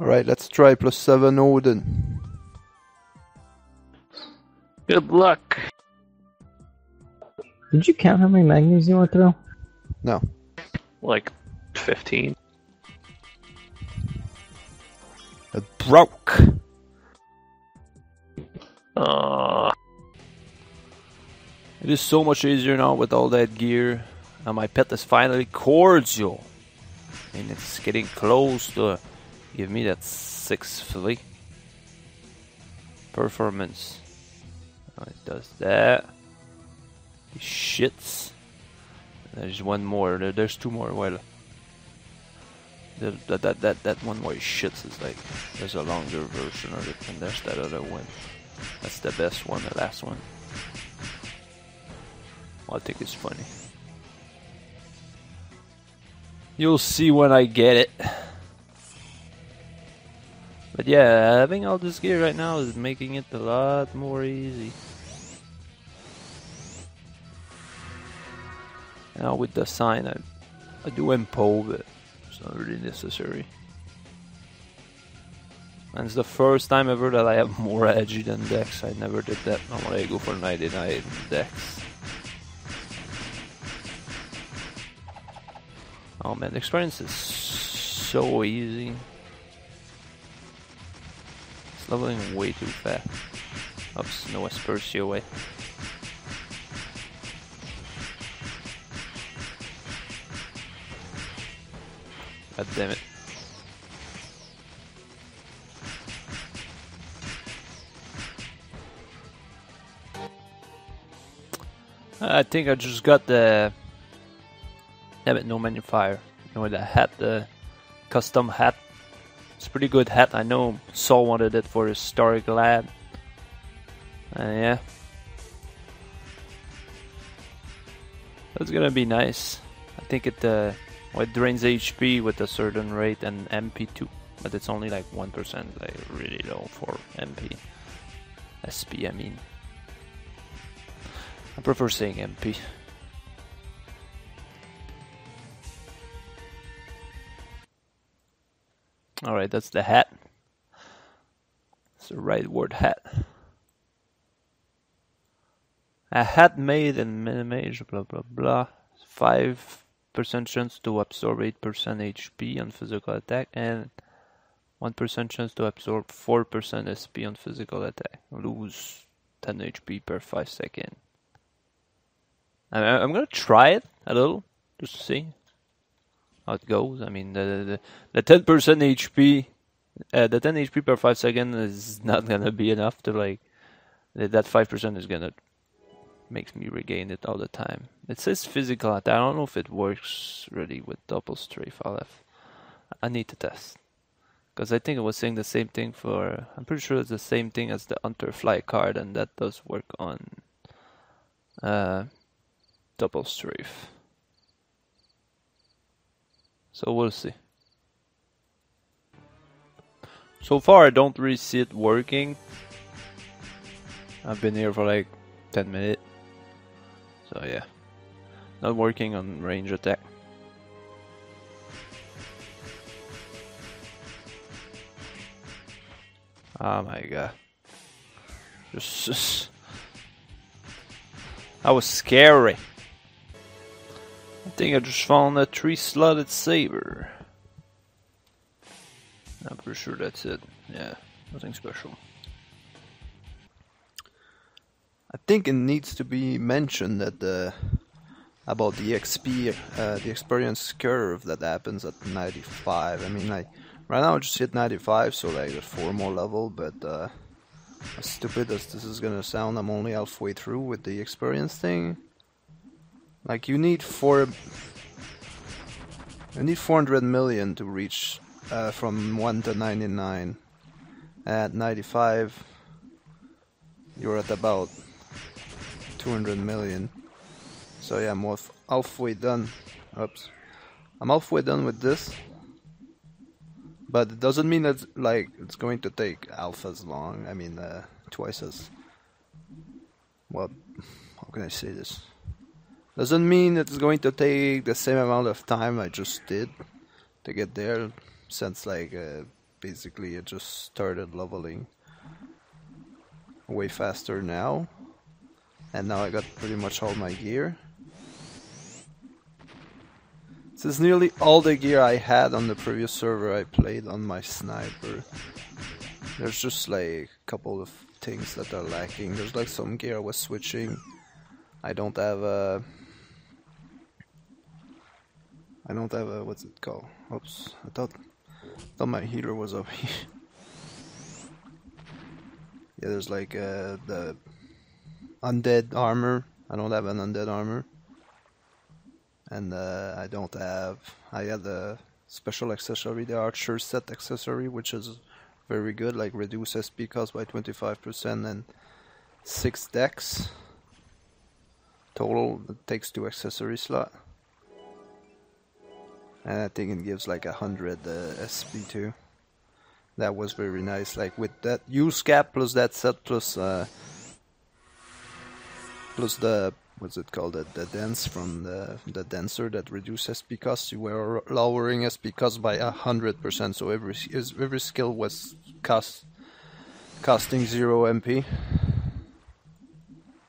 Alright, let's try plus 7 Odin. Good luck. Did you count how many magnets you went through? No. Like 15. It broke! Uh, It is so much easier now with all that gear. And my pet is finally cordial. And it's getting close to give me that 6 flea. Performance. Oh, it does that. Shits. There's one more. There, there's two more. Well, that, that that that one he shits is like there's a longer version of it, and there's that other one. That's the best one. The last one. I think it's funny. You'll see when I get it. But yeah, having all this gear right now is making it a lot more easy. Now with the sign, I, I do impo, but it's not really necessary. And it's the first time ever that I have more Agi than Dex. I never did that. Normally I go for 99 Dex. Oh man, the experience is so easy. Leveling way too fast. Oops, no Aspersia away. God damn it. I think I just got the Damn it, no magnifier. You know the hat, the custom hat. Pretty good hat. I know Saul wanted it for his Starry Glad. Uh, yeah. That's gonna be nice. I think it uh, it drains HP with a certain rate and MP too, but it's only like one percent, like really low for MP. SP, I mean. I prefer saying MP. Alright, that's the hat. It's the right word hat. A hat made in minimage, blah blah blah. 5% chance to absorb 8% HP on physical attack, and 1% chance to absorb 4% SP on physical attack. Lose 10 HP per 5 seconds. I'm, I'm gonna try it a little, just to see how it goes. I mean, the the ten percent HP, uh, the ten HP per five second is not gonna be enough to like. That five percent is gonna makes me regain it all the time. It says physical attack. I don't know if it works really with double strafe. I'll have, I need to test. Because I think it was saying the same thing for. I'm pretty sure it's the same thing as the Hunter Fly card, and that does work on uh, double strafe. So we'll see. So far, I don't really see it working. I've been here for like 10 minutes. So yeah. Not working on range attack. Oh my god. Just, just... That was scary. I think I just found a three-slotted saber. I'm pretty sure that's it. Yeah, nothing special. I think it needs to be mentioned that the about the XP, uh, the experience curve that happens at 95. I mean, like right now I just hit 95, so like a four more level. But uh, as stupid as this is gonna sound, I'm only halfway through with the experience thing. Like you need four, you need 400 million to reach uh, from one to 99. At 95, you're at about 200 million. So yeah, I'm half, halfway done. Oops. I'm halfway done with this. But it doesn't mean that like it's going to take half as long. I mean, uh, twice as. Well, how can I say this? Doesn't mean it's going to take the same amount of time I just did to get there, since like uh, basically I just started leveling way faster now. And now I got pretty much all my gear. This is nearly all the gear I had on the previous server I played on my sniper. There's just like a couple of things that are lacking. There's like some gear I was switching. I don't have a. I don't have a. What's it called? Oops. I thought, thought my heater was up here. yeah, there's like uh, the undead armor. I don't have an undead armor. And uh, I don't have. I had the special accessory, the archer set accessory, which is very good, like reduce SP cost by 25% and 6 dex. Total, it takes 2 accessory slot. And I think it gives like a 100 uh, SP too. That was very nice, like with that use cap plus that set plus uh, plus the what's it called the, the dance from the the dancer that reduce SP cost. You were lowering SP cost by a hundred percent, so every every skill was cost costing zero MP.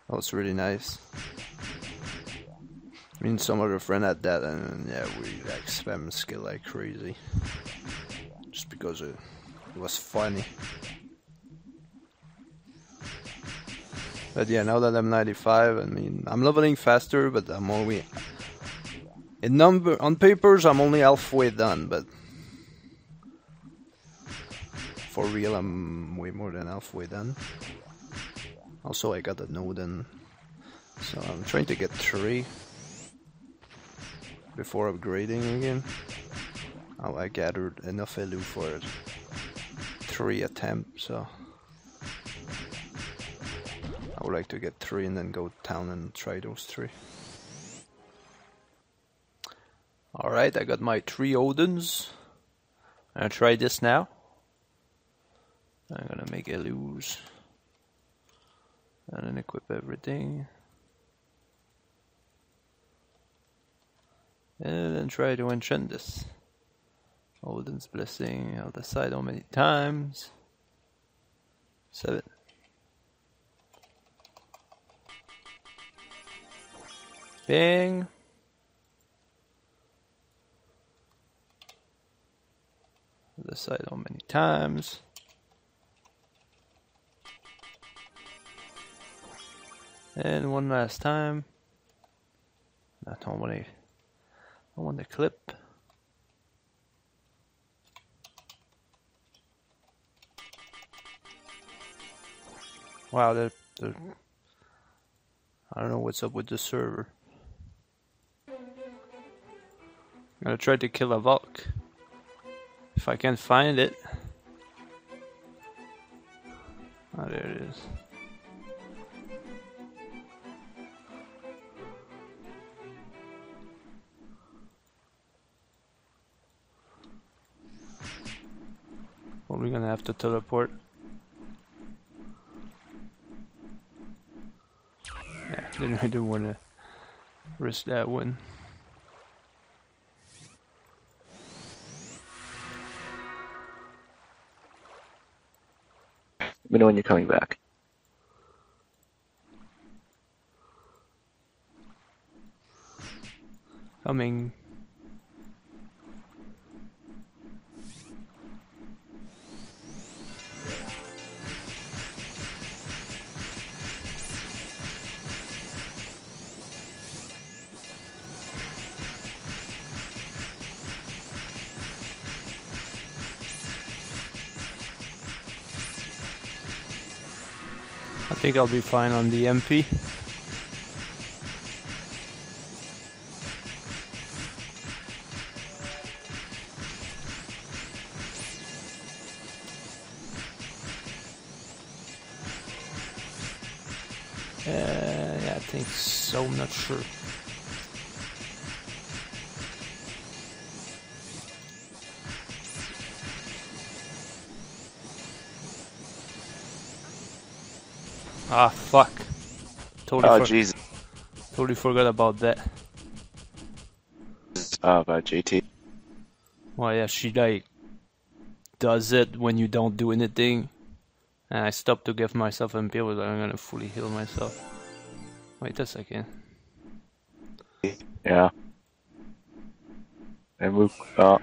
That was really nice. I mean, some other friend had that, and yeah, we like spam skill like crazy, just because it, it was funny. But yeah, now that I'm 95, I mean, I'm leveling faster, but I'm only in number on papers. I'm only halfway done, but for real, I'm way more than halfway done. Also, I got a node in, so I'm trying to get three before upgrading again. Oh, I gathered enough elu for it. three attempts, so. I would like to get three and then go down and try those three. Alright, I got my three Odins. I'm gonna try this now. I'm gonna make lose. And then equip everything. And then try to enchant this. Odin's blessing, I'll decide how many times. Seven. Bing. Decide how many times. And one last time. Don't want to. I want the clip. Wow, they're, I don't know what's up with the server. I'm gonna try to kill a Valk. If I can find it. Oh, there it is. Well, we're gonna have to teleport. Yeah, didn't really want to risk that one. Let me know when you're coming back. Coming. I think I'll be fine on the MP. Uh, yeah, I think so. I'm not sure. Ah, fuck. Totally, Oh, Jesus. totally forgot about that. Uh, about JT. Well, yeah, she like does it when you don't do anything. And I stopped to give myself MP. Like, I'm gonna fully heal myself. Wait a second. Yeah. And move up.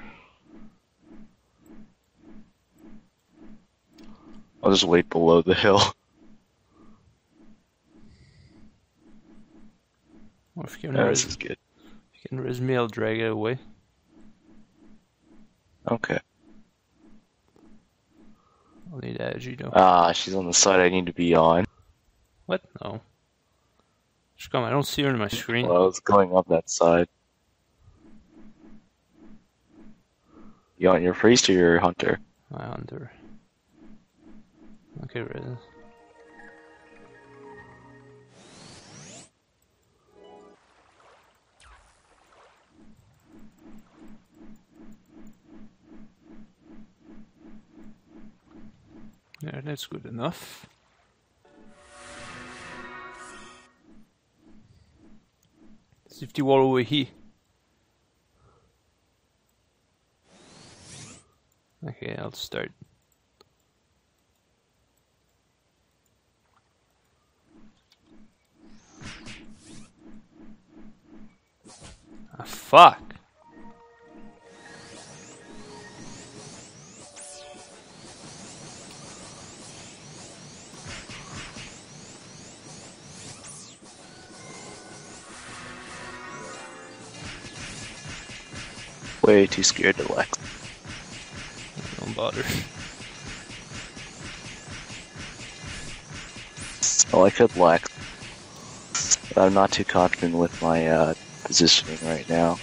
I'll just wait below the hill. Or if you can, Yeah, res, this is good. you can I'll drag it away. Okay. I'll need Agi though. Ah, she's on the side I need to be on. what? No. She's coming. I don't see her on my screen. Well, I was going up that side. You want your priest or your hunter? My hunter. Okay, Riz. Yeah, that's good enough. Safety wall over here. Okay, I'll start. Ah, fuck. Way too scared to Lex. Don't bother. Well, I could Lex. But I'm not too confident with my uh, positioning right now.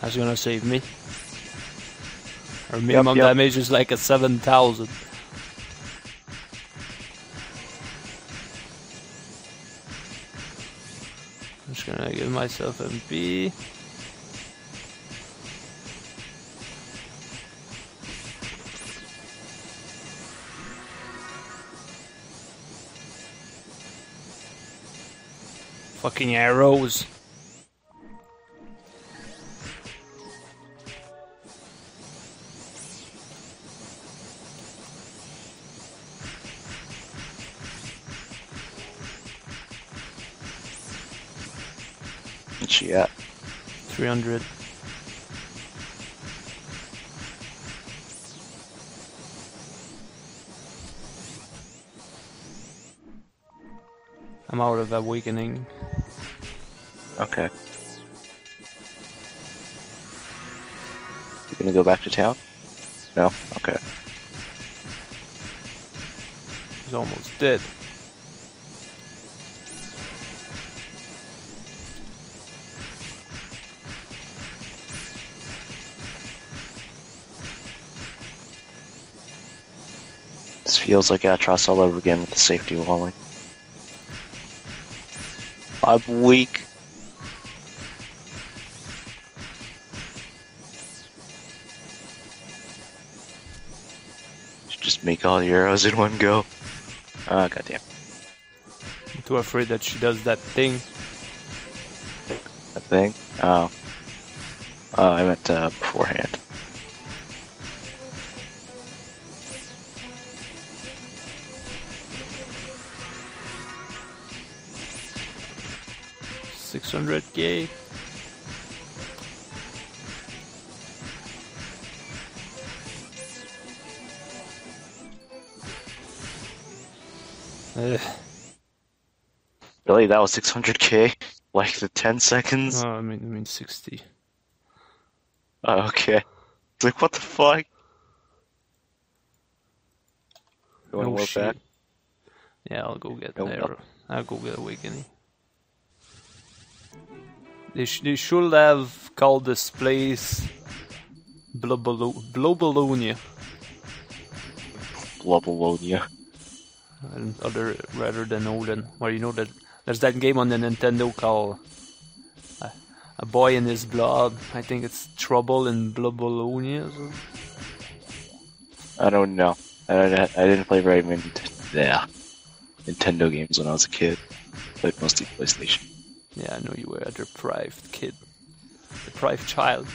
That's gonna save me. Our minimum yep. damage is like a 7000. I'm just gonna give myself MP. Fucking arrows. 300. I'm out of awakening. Okay. You gonna go back to town? No? Okay. He's almost dead. Feels like Atroce all over again with the safety walling. I'm weak. Just make all the arrows in one go. Ah, goddamn. I'm too afraid that she does that thing. That thing? Oh. Oh, I meant uh, beforehand. Six hundred K. Ugh. Really? That was 600k? Like the 10 seconds? Oh, I mean, I mean sixty. Oh, okay. It's like, what the fuck? You wanna No look shit. back? Yeah, I'll go get Nope, there. nope. I'll go get a awakening. They, sh- they should have called this place Blobolo- Blobolonia, and other rather than Odin. Where you know that there's that game on the Nintendo called uh, A Boy and His Blob. I think it's Trouble in Blobolonia. something. I don't know. I, don't- I didn't play very many yeah, Nintendo games when I was a kid. I Played mostly PlayStation. Yeah, I know you were a deprived kid. Deprived child.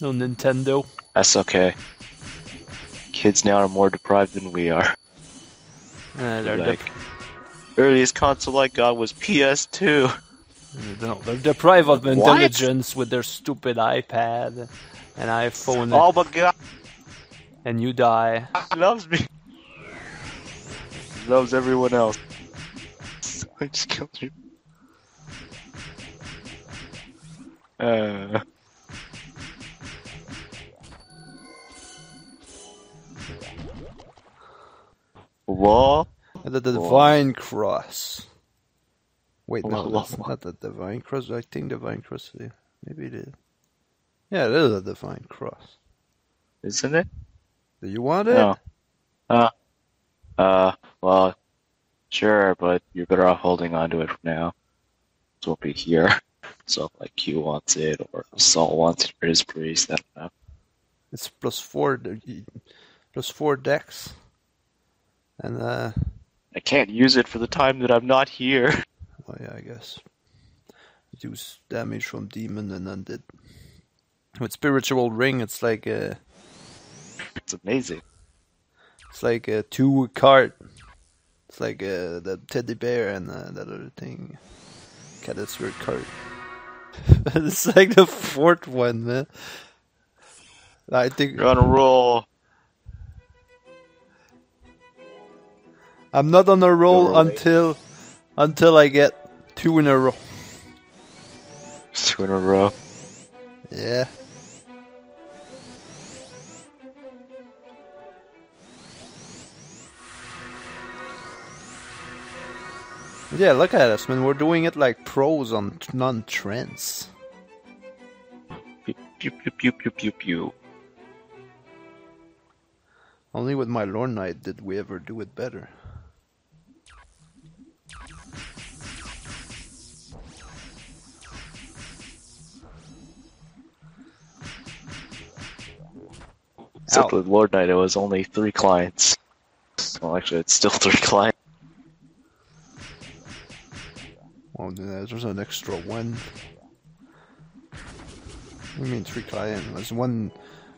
No Nintendo. That's okay. Kids now are more deprived than we are. Uh, they're, Like, dep- earliest console I got was PS2. no, they're deprived of What? intelligence with their stupid iPad and iPhone, Oh my god, and you die. he loves me. He loves everyone else. He just kills me. Uh, what? And the Whoa. Divine Cross. Wait, no, that's not the Divine Cross. I think Divine Cross. yeah, Maybe it is. Yeah, it is a Divine Cross. Isn't it? Do you want it? No. Uh, uh, well, sure, but you're better off holding on to it for now. It won't be here. So, if, like, Q wants it, or Saul wants it for his priest, I don't know. It's plus four, plus four decks. And uh, I can't use it for the time that I'm not here. oh yeah, I guess. Reduce damage from demon and undead. With spiritual ring, it's like a, It's amazing. it's like a two card. It's like uh, the teddy bear and uh, that other thing. Cat that's weird card. it's like the fourth one, man. I think You're on a roll. I'm not on a roll until until I get two in a row. Two in a row. Yeah. Yeah, look at us, man. We're doing it like pros on non-trends. Pew, pew, pew, pew, pew, pew, pew. Only with my Lord Knight did we ever do it better. Except Ow. with Lord Knight, it was only three clients. Well, actually, it's still three clients. Then there's an extra one. I mean three client? There's one,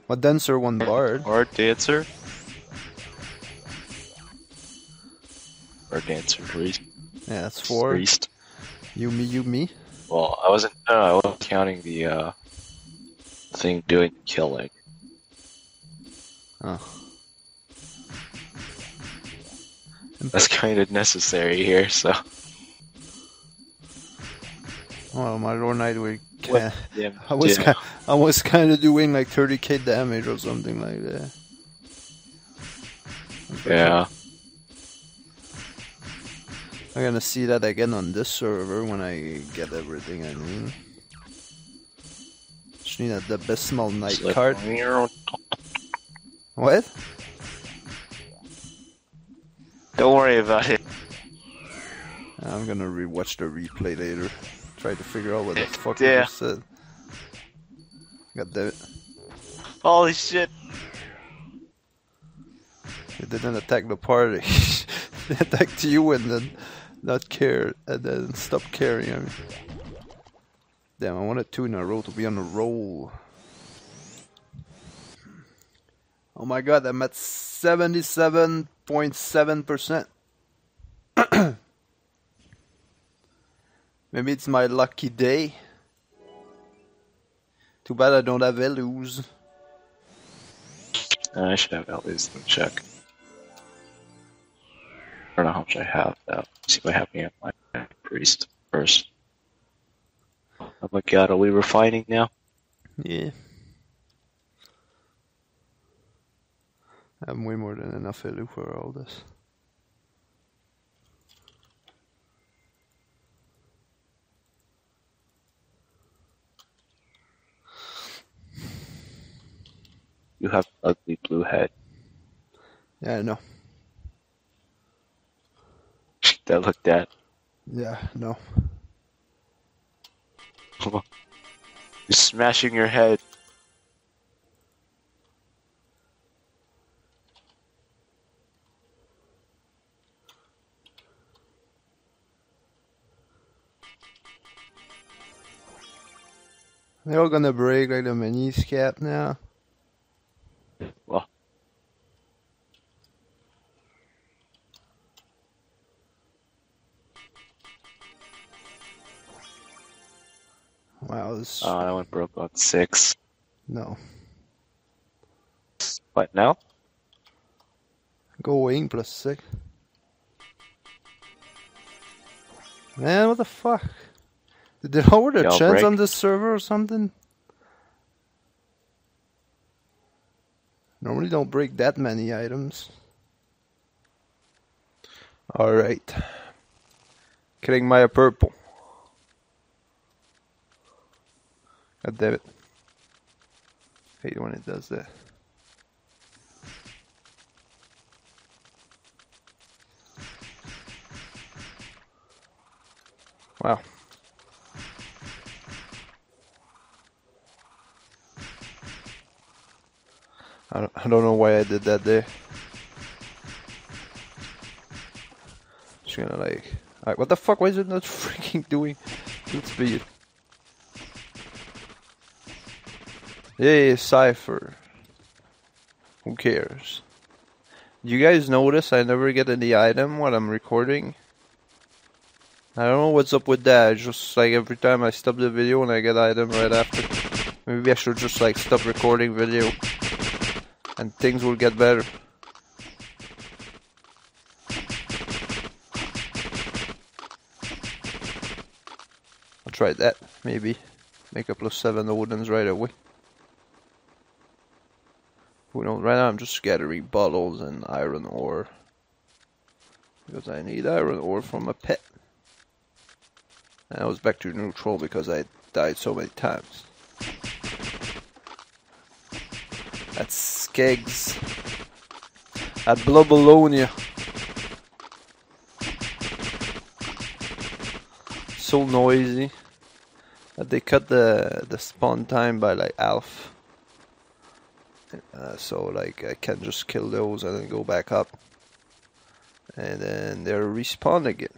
one dancer, one bard. Bard dancer. Bard dancer priest. Yeah, that's four. Priest. You, me, you, me. Well, I wasn't. No, I wasn't counting the uh, thing doing killing. Oh. That's kind of necessary here. So. Well, my Lord Knight, we can Yeah. I was yeah. ki- I was kind of doing like 30k damage or something like that. yeah. I'm gonna see that again on this server when I get everything I need. Just need the Abysmal Knight like, card. What? Don't worry about it. I'm gonna rewatch the replay later. Try to figure out what the fuck Yeah. you just said. God damn it. Holy shit! It didn't attack the party. it attacked you and then not care and then stop caring. I mean. Damn, I wanted two in a row to be on a roll. Oh my god, I'm at 77.7%. Maybe it's my lucky day. Too bad I don't have Elus. Uh, I should have at let me check. I don't know how much I have. Though. See if I have any of my priest first. Oh my god, are we refining now? Yeah. I have way more than enough Elu for all this. You have an ugly blue head. Yeah, I know. That looked at. Yeah, no. You're smashing your head. They're all gonna break like the mini cap now. This uh, that one broke on six. no. What now? Go Wayne plus six. Man, what the fuck? Did they lower the chance break? on this server or something? Normally don't break that many items. Alright. Killing Maya purple. God damn it. Hate when it does that. Wow. I don't, I don't know why I did that there. Just gonna like, alright, what the fuck? Why is it not freaking doing good speed? Yay, Cypher. Who cares? You guys notice I never get any item when I'm recording? I don't know what's up with that. It's just like every time I stop the video and I get item right after. Maybe I should just like stop recording video and things will get better. I'll try that, maybe. Make a plus seven the Odins right away. Right now I'm just gathering bottles and iron ore. Because I need iron ore for my pet. And I was back to neutral because I died so many times. At Skeggs. At Blobolonia. So noisy that they cut the the spawn time by like half. Uh, so like I can just kill those and then go back up, and then they're respawn again.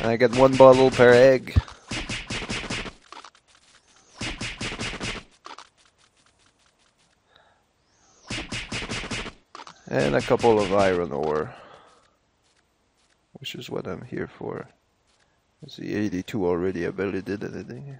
And I get one bottle per egg. And a couple of iron ore. Which is what I'm here for. I see 82 already, I barely did anything.